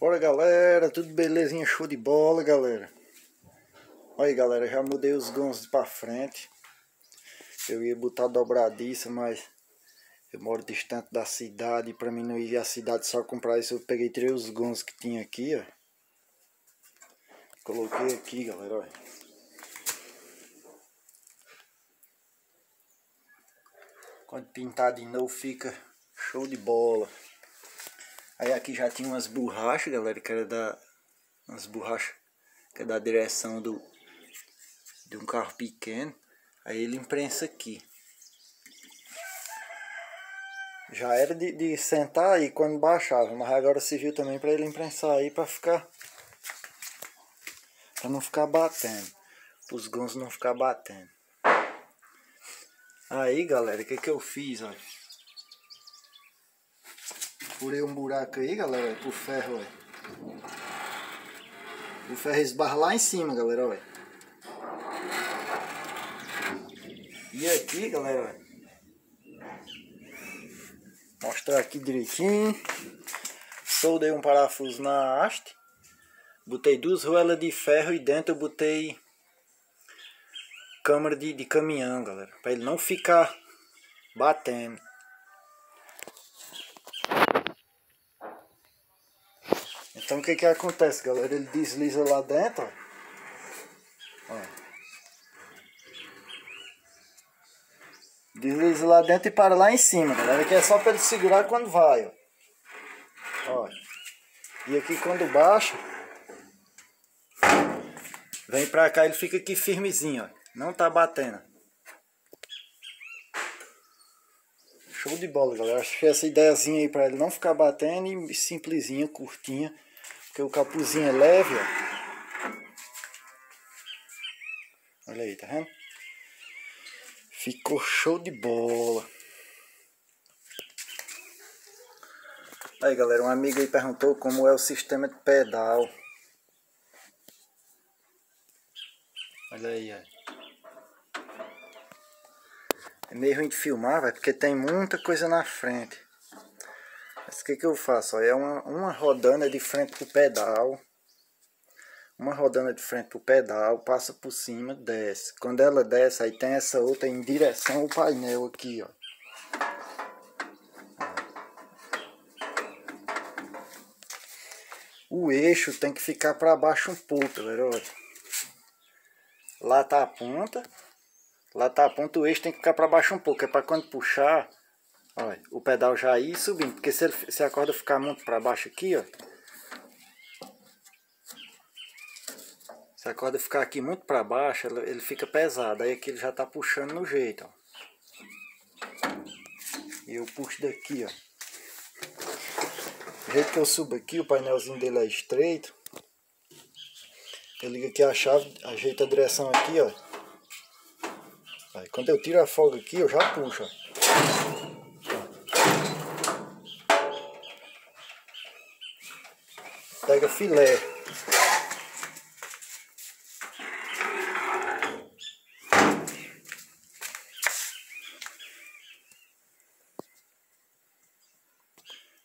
Bora galera, tudo belezinha, show de bola galera. Olha aí galera, já mudei os gons pra frente. Eu ia botar dobradiça, mas eu moro distante da cidade. Pra mim não ir à cidade só comprar isso Eu peguei três gons que tinha aqui, ó. Coloquei aqui galera, olha. Quando pintar de novo fica show de bola Aí aqui já tinha umas borrachas, galera, que era da. Umas borrachas que é da direção do. De um carro pequeno. Aí ele imprensa aqui. Já era de, de sentar aí quando baixava, mas agora se viu também para ele imprensar aí para ficar. para não ficar batendo. Os gons não ficar batendo. Aí galera, o que que eu fiz, olha. Furei um buraco aí, galera, pro ferro, ó. O ferro esbarra lá em cima, galera, olha. E aqui, galera, Mostrar aqui direitinho. Soldei um parafuso na haste. Botei duas roelas de ferro e dentro eu botei câmara de, de caminhão, galera. Pra ele não ficar batendo. Então o que que acontece, galera? Ele desliza lá dentro, ó. Desliza lá dentro e para lá em cima, galera. Aqui é só para ele segurar quando vai, ó. ó. E aqui quando baixa, vem pra cá, ele fica aqui firmezinho, ó. Não tá batendo. Show de bola, galera. Acho que essa ideiazinha aí pra ele não ficar batendo e simplesinha, curtinha. Porque o capuzinho é leve, ó. Olha aí, tá vendo? Ficou show de bola. Aí, galera, um amigo aí perguntou como é o sistema de pedal. Olha aí. É meio ruim de filmar, véio, porque tem muita coisa na frente. O que, que eu faço? É uma, uma rodana de frente pro pedal. Uma rodana de frente pro pedal, passa por cima, desce. Quando ela desce, aí tem essa outra em direção ao painel aqui, ó. O eixo tem que ficar para baixo um pouco, galera. Olha. Lá tá a ponta. Lá tá a ponta, o eixo tem que ficar para baixo um pouco. É para quando puxar, Olha, o pedal já ir subindo, porque se, ele, se a corda ficar muito para baixo aqui, ó. Se a corda ficar aqui muito para baixo, ele fica pesado. Aí aqui ele já tá puxando no jeito, ó. E eu puxo daqui, ó. Do jeito que eu subo aqui, o painelzinho dele é estreito. Eu ligo aqui a chave, ajeito a direção aqui, ó. Aí, quando eu tiro a folga aqui, eu já puxo, ó. Pega filé.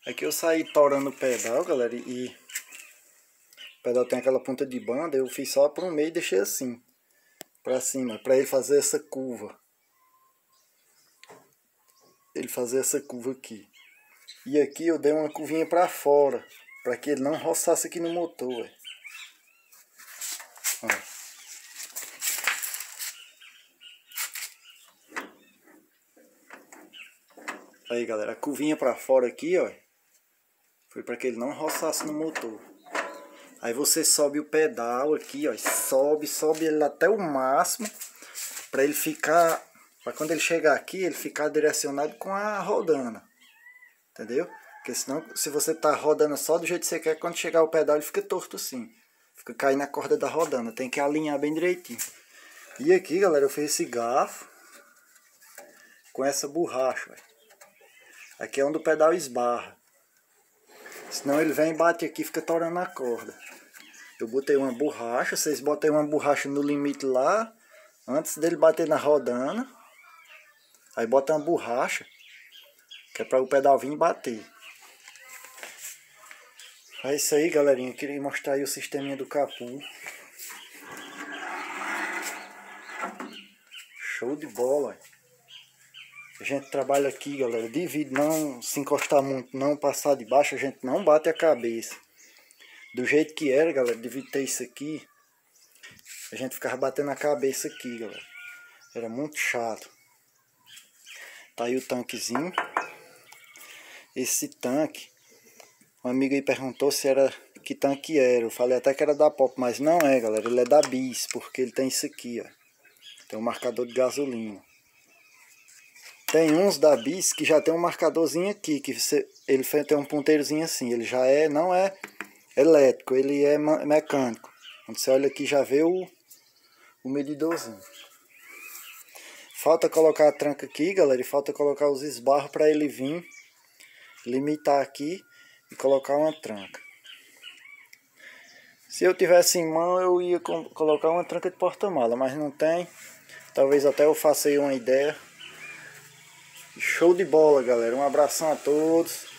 Aqui eu saí torando o pedal, galera, e o pedal tem aquela ponta de banda, eu fiz só por um meio e deixei assim, pra cima, pra ele fazer essa curva. Ele fazer essa curva aqui. E aqui eu dei uma curvinha pra fora, para que ele não roçasse aqui no motor. Aí galera, a curvinha para fora aqui, ó. Foi para que ele não roçasse no motor. Aí você sobe o pedal aqui, ó. Sobe, sobe ele até o máximo. para ele ficar... para quando ele chegar aqui, ele ficar direcionado com a rodana. Entendeu? Porque senão, se você tá rodando só do jeito que você quer, quando chegar o pedal ele fica torto assim. Fica caindo na corda da rodando. Tem que alinhar bem direitinho. E aqui, galera, eu fiz esse garfo com essa borracha. Aqui é onde o pedal esbarra. Senão ele vem e bate aqui fica torando a corda. Eu botei uma borracha, vocês botem uma borracha no limite lá, antes dele bater na rodana. Aí bota uma borracha, que é para o pedal vir bater. É isso aí, galerinha. Queria mostrar aí o sisteminha do capô. Show de bola. A gente trabalha aqui, galera, de vidro, não se encostar muito, não passar de baixo, a gente não bate a cabeça. Do jeito que era, galera, ter isso aqui, a gente ficava batendo a cabeça aqui, galera. Era muito chato. Tá aí o tanquezinho. Esse tanque, um amigo aí perguntou se era que tanque era. Eu falei até que era da Pop, mas não é, galera. Ele é da Bis, porque ele tem isso aqui, ó. Tem um marcador de gasolina. Tem uns da Bis que já tem um marcadorzinho aqui, que você, ele tem um ponteirozinho assim. Ele já é, não é elétrico, ele é mecânico. Quando você olha aqui já vê o, o medidorzinho. Falta colocar a tranca aqui, galera, e falta colocar os esbarros para ele vir limitar aqui e colocar uma tranca. Se eu tivesse em mão, eu ia colocar uma tranca de porta-mala, mas não tem. Talvez até eu faça aí uma ideia. Show de bola, galera. Um abração a todos.